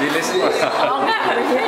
Dilesin. Oh enggak harusnya.